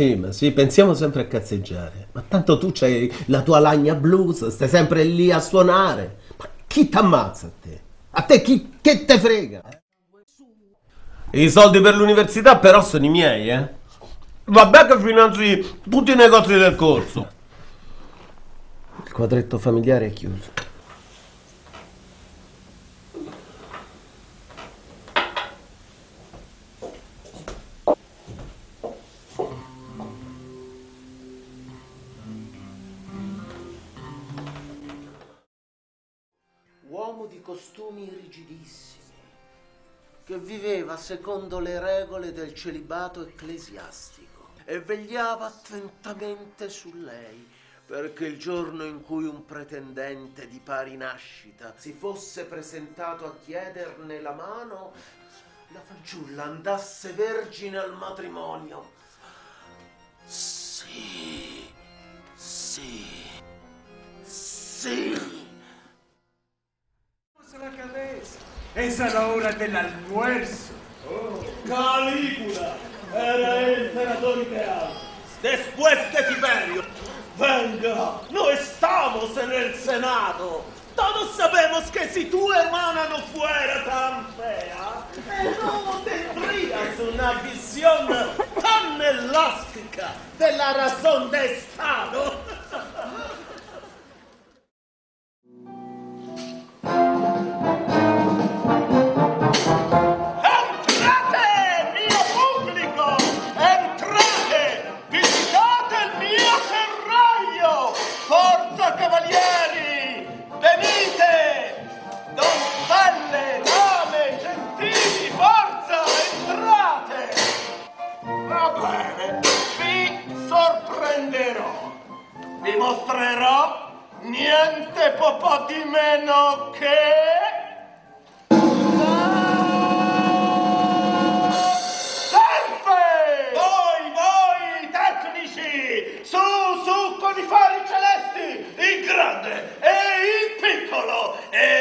Sì, ma sì, pensiamo sempre a cazzeggiare. Ma tanto tu c'hai la tua lagna blues, stai sempre lì a suonare. Ma chi t'ammazza a te? A te chi che te frega? I soldi per l'università però sono i miei, eh? Vabbè che finanzi tutti i negozi del corso. Il quadretto familiare è chiuso. Uomo di costumi rigidissimi, che viveva secondo le regole del celibato ecclesiastico e vegliava attentamente su lei, perché il giorno in cui un pretendente di pari nascita si fosse presentato a chiederne la mano, la fanciulla andasse vergine al matrimonio. Sì, sì. La cabeza. Es a la hora del almuerzo. Calígula era el emperador ideal. Después de Tiberio. Venga, no estamos en el Senado. Todos sabemos que si tu hermana no fuera tan fea, no tendrías una visión tan elástica de la razón de Estado. Cavalieri! Venite! Donzelle, dame, gentili, forza! Entrate! Va bene, vi sorprenderò. Vi mostrerò niente po' di meno che... Serpe! Voi, voi, tecnici! Su, su con i fari grande e il piccolo e